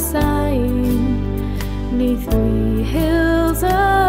sighing neath three hills of